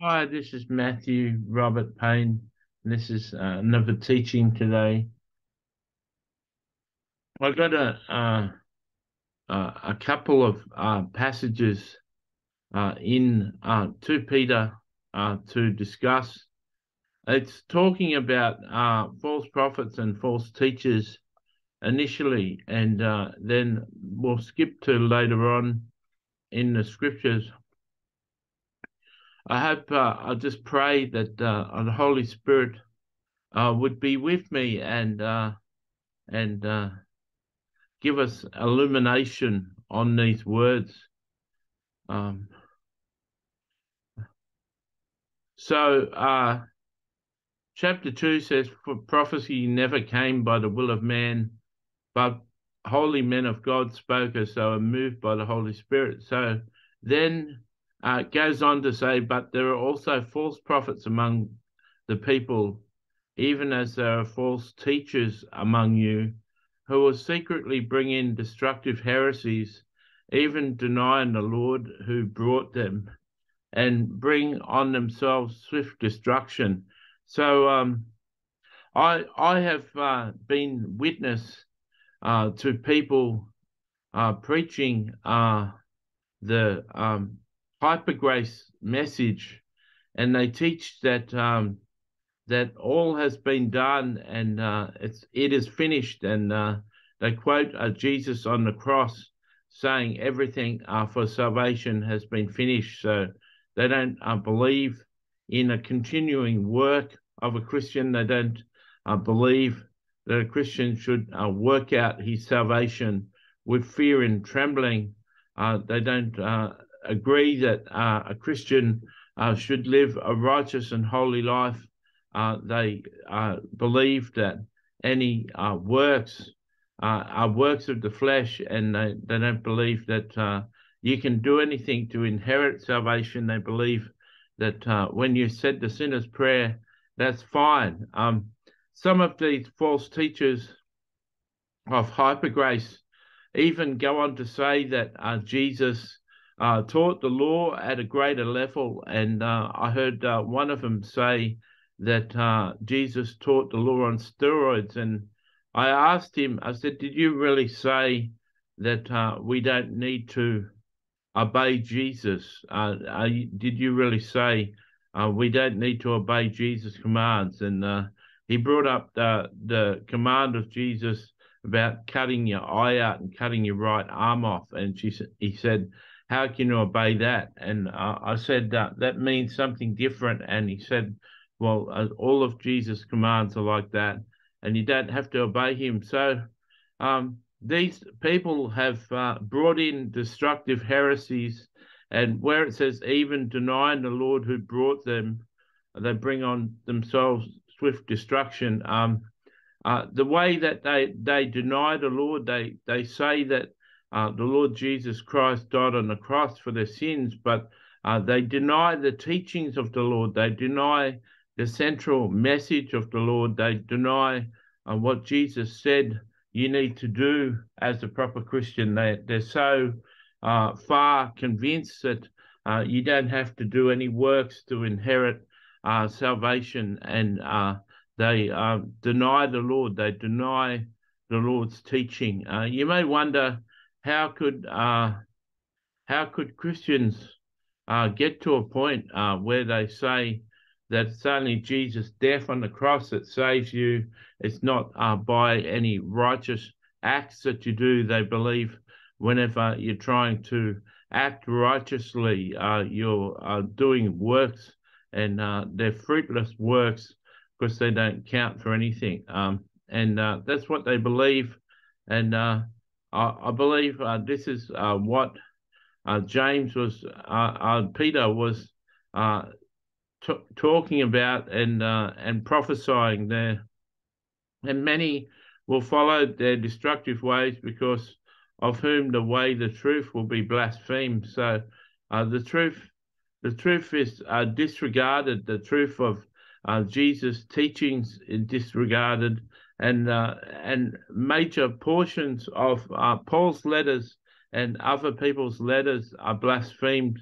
Hi, this is Matthew Robert Payne. This is uh, another teaching today. I've got a a couple of uh, passages uh, in uh, 2 Peter to discuss. It's talking about false prophets and false teachers initially, and then we'll skip to later on in the scriptures I hope uh, I just pray that uh, the Holy Spirit uh, would be with me and uh, and uh, give us illumination on these words. Um, so, uh, chapter two says, "For prophecy never came by the will of man, but holy men of God spoke as they were moved by the Holy Spirit." So then uh, goes on to say, but there are also false prophets among the people, even as there are false teachers among you, who will secretly bring in destructive heresies, even denying the Lord who brought them, and bring on themselves swift destruction. So um, I I have uh, been witness uh, to people uh, preaching uh, the um, hyper grace message, and they teach that um, that all has been done and uh, it's it is finished, and uh, they quote uh, Jesus on the cross saying everything uh, for salvation has been finished. So they don't uh, believe in a continuing work of a Christian. They don't uh, believe that a Christian should work out his salvation with fear and trembling. they don't agree that uh, a Christian uh, should live a righteous and holy life. Uh, they uh, believe that any uh, works are works of the flesh, and they, they don't believe that you can do anything to inherit salvation. They believe that when you said the sinner's prayer, that's fine. Um, some of these false teachers of hyper grace even go on to say that uh, Jesus uh, taught the law at a greater level. And uh, I heard uh, one of them say that uh, Jesus taught the law on steroids. And I asked him, I said, Did you really say that uh, we don't need to obey Jesus? Uh, did you really say we don't need to obey Jesus' commands? And he brought up the, the command of Jesus about cutting your eye out and cutting your right arm off. And she, he said, how can you obey that? And uh, I said, uh, that means something different. And he said, well, uh, all of Jesus' commands are like that, and you don't have to obey him. So um, these people have uh, brought in destructive heresies, and where it says, even denying the Lord who brought them, they bring on themselves swift destruction. Um, uh, the way that they, they deny the Lord, they, they say that uh, the Lord Jesus Christ died on the cross for their sins, but uh, they deny the teachings of the Lord. They deny the central message of the Lord. They deny uh, what Jesus said you need to do as a proper Christian. They, they're so uh, far convinced that uh, you don't have to do any works to inherit uh, salvation, and they deny the Lord. They deny the Lord's teaching. you may wonder how could uh, how could Christians uh, get to a point uh, where they say that only Jesus' death on the cross that saves you? It's not uh, by any righteous acts that you do. They believe whenever you're trying to act righteously, uh, you're uh, doing works, and they're fruitless works because they don't count for anything. Um, and that's what they believe. And I, I believe uh, this is uh, what uh, James was, Peter was talking about and and prophesying there, and many will follow their destructive ways because of whom the way, the truth will be blasphemed. So uh, the truth, the truth is uh, disregarded. The truth of uh, Jesus' teachings is disregarded, and uh, and major portions of uh, Paul's letters and other people's letters are blasphemed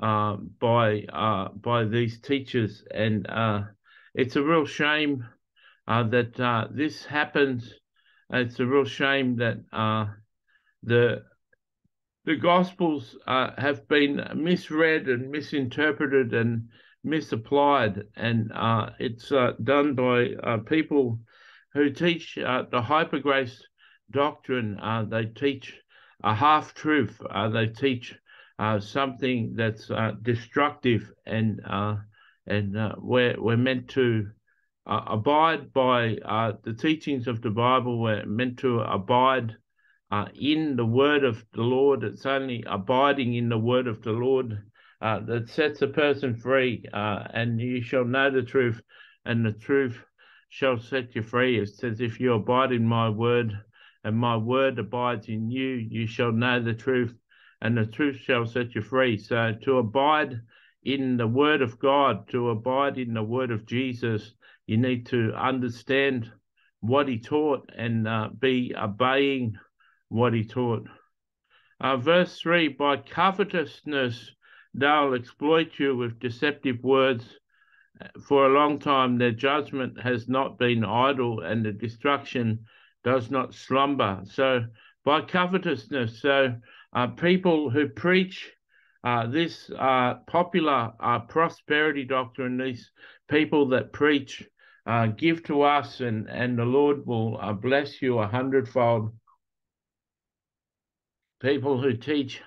uh, by by these teachers, and uh, it's a real shame uh, that uh, this happens. It's a real shame that the the Gospels have been misread and misinterpreted and misapplied, and it's done by people who teach the hyper grace doctrine. they teach a half truth. they teach uh, something that's uh, destructive, and uh, and uh, we're we're meant to uh, abide by uh, the teachings of the Bible. We're meant to abide in the word of the Lord. It's only abiding in the word of the Lord that sets a person free. and you shall know the truth, and the truth shall set you free. It says, if you abide in my word, and my word abides in you, you shall know the truth, and the truth shall set you free. So to abide in the word of God, to abide in the word of Jesus, you need to understand what he taught and uh, be obeying what he taught. Uh, verse 3 By covetousness they'll exploit you with deceptive words. For a long time, their judgment has not been idle, and the destruction does not slumber. So, by covetousness, so uh, people who preach uh, this uh, popular uh, prosperity doctrine, these people that preach, uh, give to us and, and the Lord will uh, bless you a hundredfold. People who teach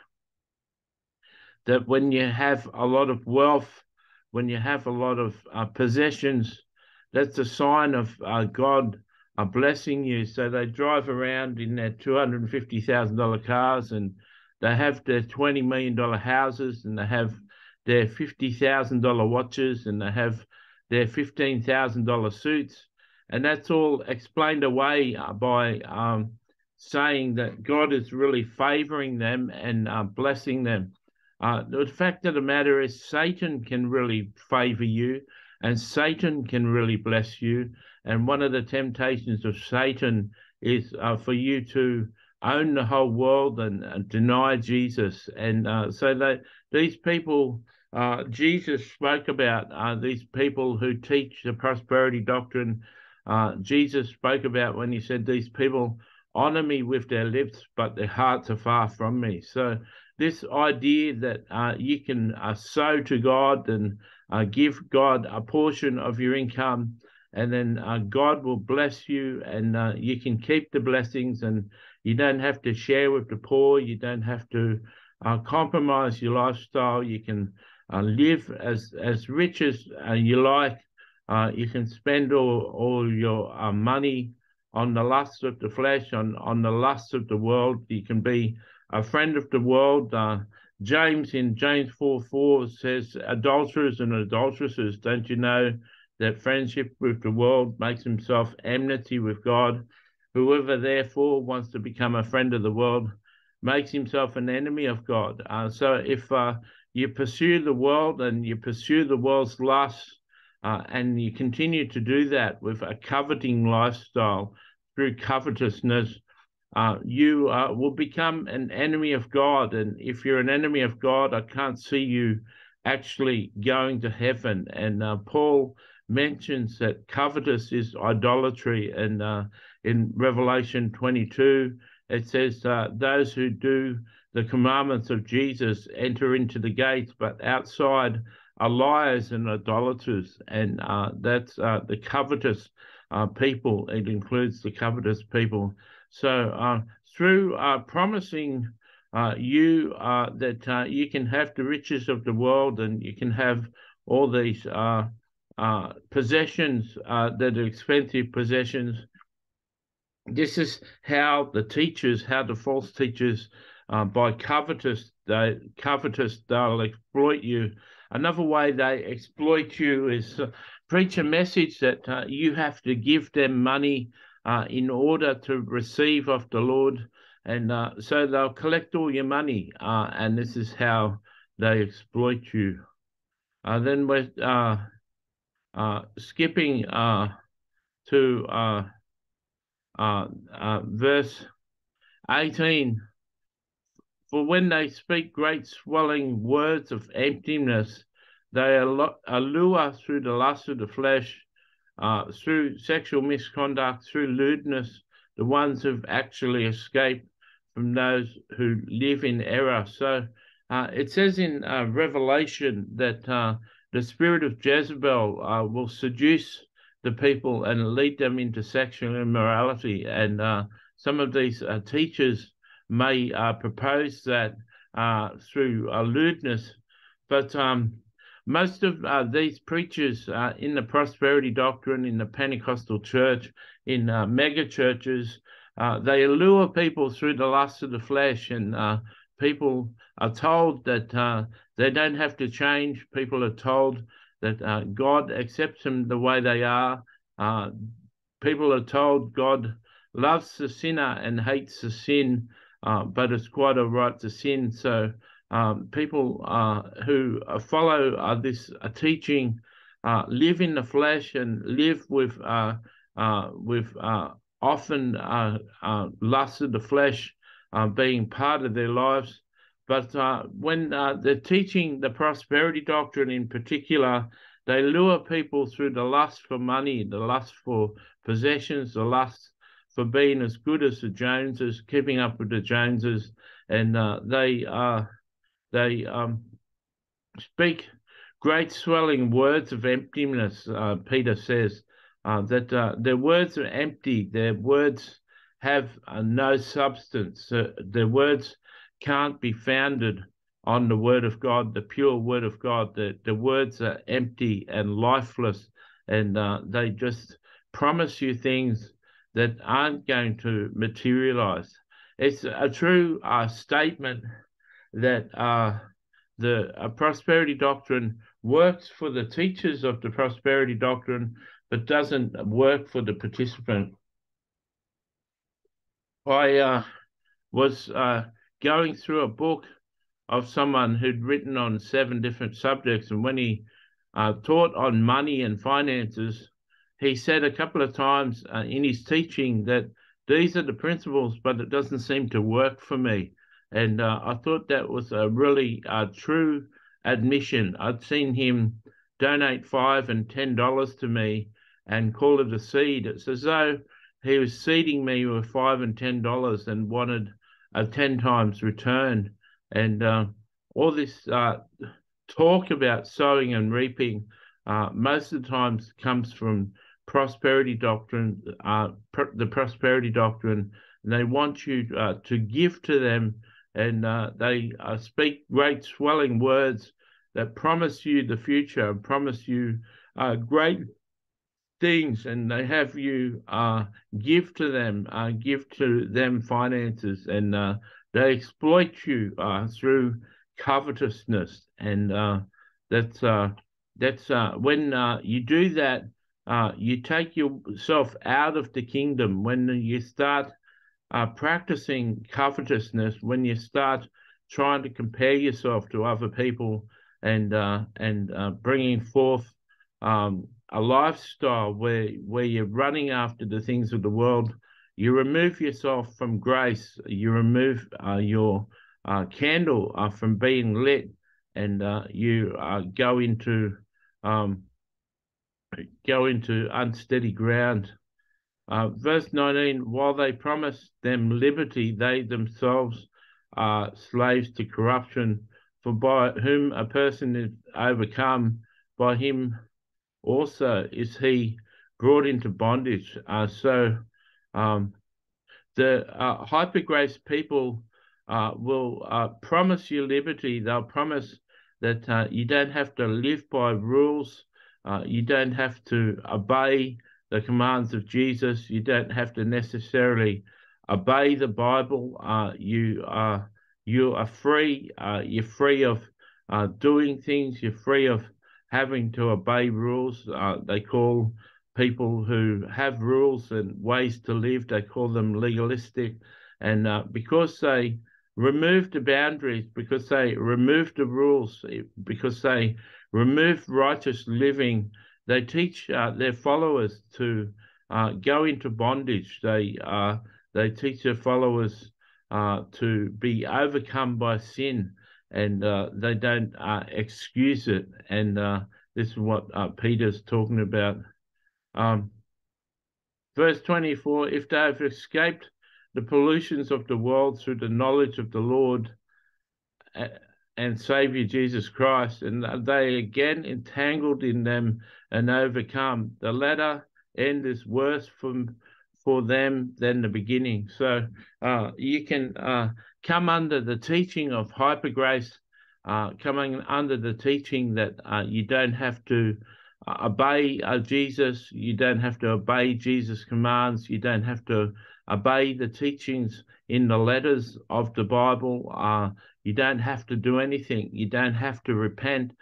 that when you have a lot of wealth, when you have a lot of possessions, that's a sign of God blessing you. So they drive around in their $250,000 cars and they have their $20 million houses and they have their $50,000 watches and they have their $15,000 suits. And that's all explained away uh, by um, saying that God is really favoring them and uh, blessing them. Uh, the fact of the matter is, Satan can really favor you and Satan can really bless you. And one of the temptations of Satan is uh, for you to own the whole world and, deny Jesus. And uh, so that these people, uh, Jesus spoke about uh, these people who teach the prosperity doctrine. Uh, Jesus spoke about when he said, These people honor me with their lips, but their hearts are far from me. So, this idea that uh, you can uh, sow to God and give God a portion of your income and then uh, God will bless you, and uh, you can keep the blessings, and you don't have to share with the poor. You don't have to uh, compromise your lifestyle. You can uh, live as as rich as uh, you like. Uh, you can spend all all your money on the lusts of the flesh, on on the lusts of the world. You can be a friend of the world. James in James 4 4 says, Adulterers and adulteresses, don't you know that friendship with the world makes himself enmity with God. Whoever therefore wants to become a friend of the world makes himself an enemy of God. Uh, so if uh, you pursue the world and you pursue the world's lusts, uh, and you continue to do that with a coveting lifestyle through covetousness, uh, you uh, will become an enemy of God. And if you're an enemy of God, I can't see you actually going to heaven. And uh, Paul mentions that covetous is idolatry. And uh, in Revelation 22, it says, uh, Those who do the commandments of Jesus enter into the gates, but outside are liars and idolaters. And uh, that's the covetous people. It includes the covetous people. So uh, through promising you that you can have the riches of the world and you can have all these uh, possessions uh, that are expensive possessions. This is how the teachers, how the false teachers, uh, by covetous, they covetous, they'll exploit you. Another way they exploit you is uh, preach a message that uh, you have to give them money uh, in order to receive of the Lord, and so they'll collect all your money, and this is how they exploit you. then with uh, skipping uh, to uh, verse 18. For when they speak great swelling words of emptiness, they allure through the lust of the flesh, uh, through sexual misconduct, through lewdness, the ones who've actually escaped from those who live in error. So uh, it says in uh, Revelation that uh, the spirit of Jezebel uh, will seduce the people and lead them into sexual immorality. And some of these teachers may propose that through lewdness, but um, most of these preachers in the prosperity doctrine, in the Pentecostal church, in mega churches, they allure people through the lust of the flesh and people are told that uh, they don't have to change. People are told that uh, God accepts them the way they are. Uh, people are told God loves the sinner and hates the sin, uh, but it's quite all right to sin. So um, people uh, who follow this teaching live in the flesh and live with with often lust of the flesh uh, being part of their lives. But uh, when uh, they're teaching the prosperity doctrine in particular, they lure people through the lust for money, the lust for possessions, the lust for being as good as the Joneses, keeping up with the Joneses, and uh, they uh, they um, speak great swelling words of emptiness. Uh, Peter says uh, that uh, their words are empty. Their words have uh, no substance. Uh, the words can't be founded on the word of God, the pure word of God. The, the words are empty and lifeless, and uh, they just promise you things that aren't going to materialize. It's a true uh, statement that uh, the prosperity doctrine works for the teachers of the prosperity doctrine, but doesn't work for the participant. I uh, was uh, going through a book of someone who'd written on seven different subjects, and when he uh, taught on money and finances, he said a couple of times uh, in his teaching that these are the principles, but it doesn't seem to work for me. And uh, I thought that was a really uh, true admission. I'd seen him donate five and ten dollars to me and call it a seed. It's as though he was seeding me with five and ten dollars and wanted a ten times return. And uh, all this uh, talk about sowing and reaping uh, most of the times comes from prosperity doctrine, uh, pr- the prosperity doctrine. And they want you uh, to give to them, and uh, they speak great swelling words that promise you the future and promise you great things and they have you uh, give to them, uh, give to them finances, and uh, they exploit you uh, through covetousness. And uh, that's uh, that's when you do that, you take yourself out of the kingdom. When you start practicing covetousness, when you start trying to compare yourself to other people, and and bringing forth um, a lifestyle where where you're running after the things of the world, you remove yourself from grace. You remove uh, your uh, candle uh, from being lit, and uh, you uh, go into um, go into unsteady ground. Uh, verse 19, while they promise them liberty, they themselves are slaves to corruption. For by whom a person is overcome, by him also is he brought into bondage. Uh, so um, the uh, hyper grace people uh, will uh, promise you liberty. They'll promise that uh, you don't have to live by rules. Uh, you don't have to obey the commands of Jesus. You don't have to necessarily obey the Bible. you are you are free. you're free of doing things. You're free of having to obey rules. Uh, they call people who have rules and ways to live, they call them legalistic. And uh, because they remove the boundaries, because they remove the rules, because they remove righteous living, they teach uh, their followers to uh, go into bondage. They uh, they teach their followers uh, to be overcome by sin, and uh, they don't uh, excuse it. And this is what Peter's talking about. Um, verse 24 If they have escaped the pollutions of the world through the knowledge of the Lord and Savior Jesus Christ, and they again entangled in them and overcome, the latter end is worse from for them than the beginning. So uh, you can uh, come under the teaching of hyper grace, uh, coming under the teaching that uh, you don't have to uh, obey uh, Jesus, you don't have to obey Jesus' commands, you don't have to obey the teachings in the letters of the Bible. you don't have to do anything. You don't have to repent.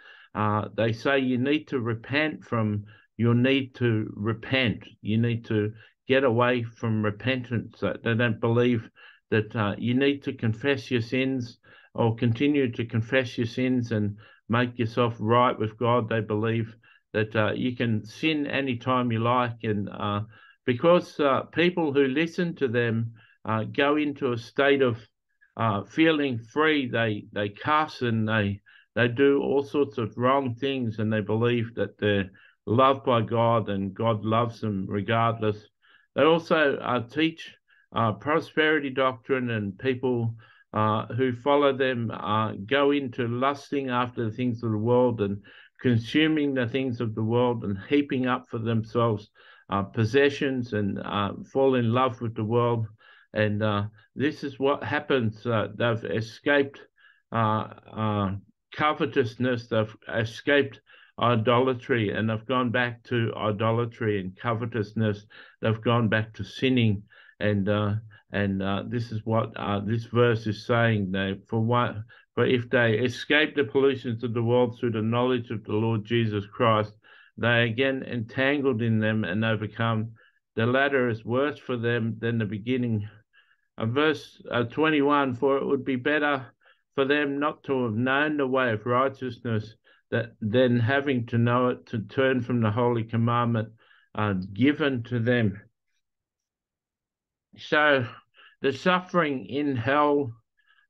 they say you need to repent from your need to repent. You need to get away from repentance. They don't believe that uh, you need to confess your sins or continue to confess your sins and make yourself right with God. They believe that uh, you can sin anytime you like. And uh, because uh, people who listen to them uh, go into a state of uh, feeling free, they, they cuss and they, they do all sorts of wrong things and they believe that they're loved by God and God loves them regardless. They also uh, teach uh, prosperity doctrine, and people uh, who follow them go into lusting after the things of the world and consuming the things of the world and heaping up for themselves possessions and uh, fall in love with the world. And this is what happens. they've escaped covetousness, they've escaped idolatry and they've gone back to idolatry and covetousness. They've gone back to sinning, and uh, and uh, this is what uh, this verse is saying. They for what for if they escape the pollutions of the world through the knowledge of the Lord Jesus Christ, they again entangled in them and overcome. The latter is worse for them than the beginning. Uh, verse uh, 21 For it would be better for them not to have known the way of righteousness that then having to know it to turn from the holy commandment uh, given to them. So the suffering in hell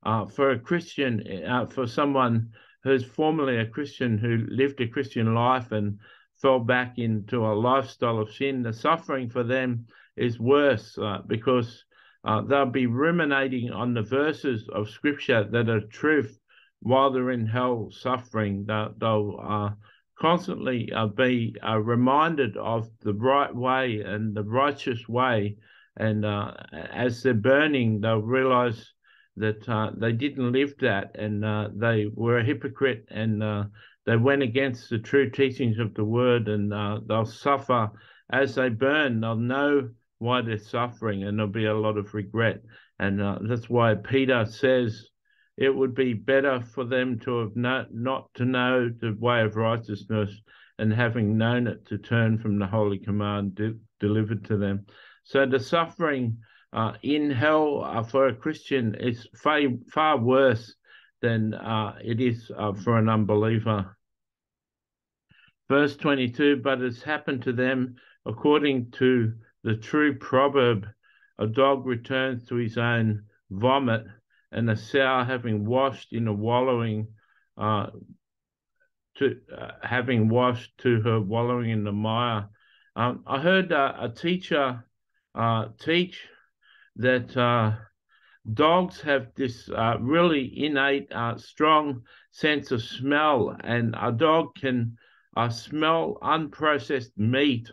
uh, for a Christian, uh, for someone who's formerly a Christian who lived a Christian life and fell back into a lifestyle of sin, the suffering for them is worse uh, because uh, they'll be ruminating on the verses of scripture that are truth while they're in hell suffering, they'll, they'll uh, constantly uh, be uh, reminded of the right way and the righteous way. And uh, as they're burning, they'll realize that they didn't live that and they were a hypocrite and they went against the true teachings of the word and they'll suffer as they burn. They'll know why they're suffering and there'll be a lot of regret. And that's why Peter says, it would be better for them to have not, not to know the way of righteousness and having known it to turn from the holy command de- delivered to them. So the suffering uh, in hell uh, for a Christian is far, far worse than uh, it is uh, for an unbeliever. Verse 22 But it's happened to them according to the true proverb a dog returns to his own vomit and a sow having washed in a wallowing uh, to uh, having washed to her wallowing in the mire. Um, I heard uh, a teacher uh, teach that uh, dogs have this uh, really innate, strong sense of smell, and a dog can smell unprocessed meat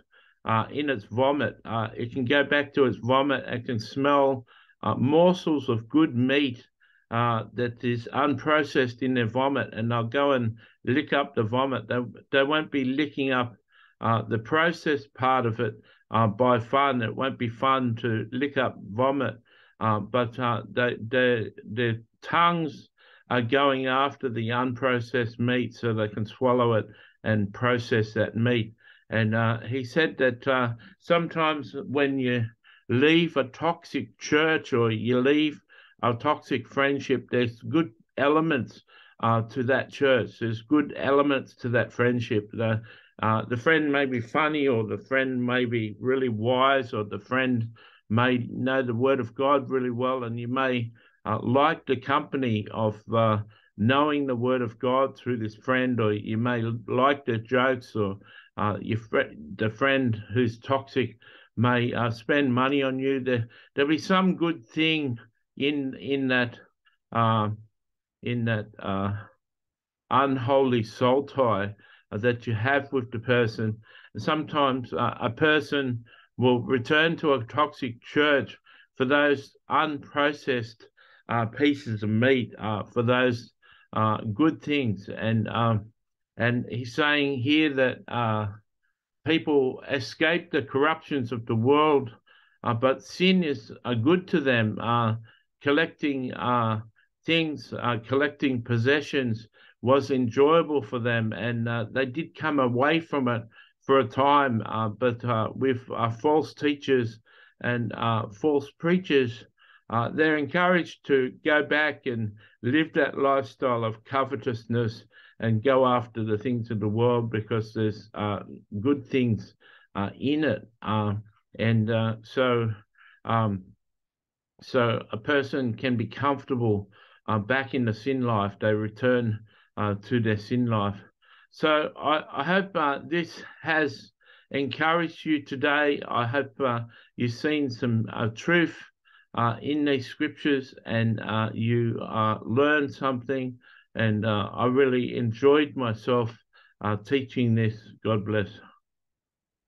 in its vomit. it can go back to its vomit. It can smell morsels of good meat uh, that is unprocessed in their vomit, and they'll go and lick up the vomit. They they won't be licking up uh, the processed part of it uh, by fun. It won't be fun to lick up vomit, uh, but uh, they, they, their tongues are going after the unprocessed meat so they can swallow it and process that meat. And uh, he said that sometimes when you leave a toxic church or you leave a toxic friendship, there's good elements uh, to that church. There's good elements to that friendship. The uh, the friend may be funny, or the friend may be really wise, or the friend may know the word of God really well, and you may uh, like the company of uh, knowing the word of God through this friend, or you may like the jokes, or uh, your fr- the friend who's toxic may uh, spend money on you. There, there'll be some good thing in in that uh, in that uh, unholy soul tie that you have with the person. Sometimes uh, a person will return to a toxic church for those unprocessed uh, pieces of meat, uh, for those uh, good things. And um, and he's saying here that uh, people escape the corruptions of the world, uh, but sin is good to them. collecting things, collecting possessions was enjoyable for them, and they did come away from it for a time, uh, but uh, with uh, false teachers and false preachers, they're encouraged to go back and live that lifestyle of covetousness and go after the things of the world because there's good things in it. and so, um, so a person can be comfortable uh, back in the sin life. They return uh, to their sin life. So I, I hope uh, this has encouraged you today. I hope uh, you've seen some uh, truth uh, in these scriptures and uh, you uh, learned something. And I really enjoyed myself teaching this. God bless.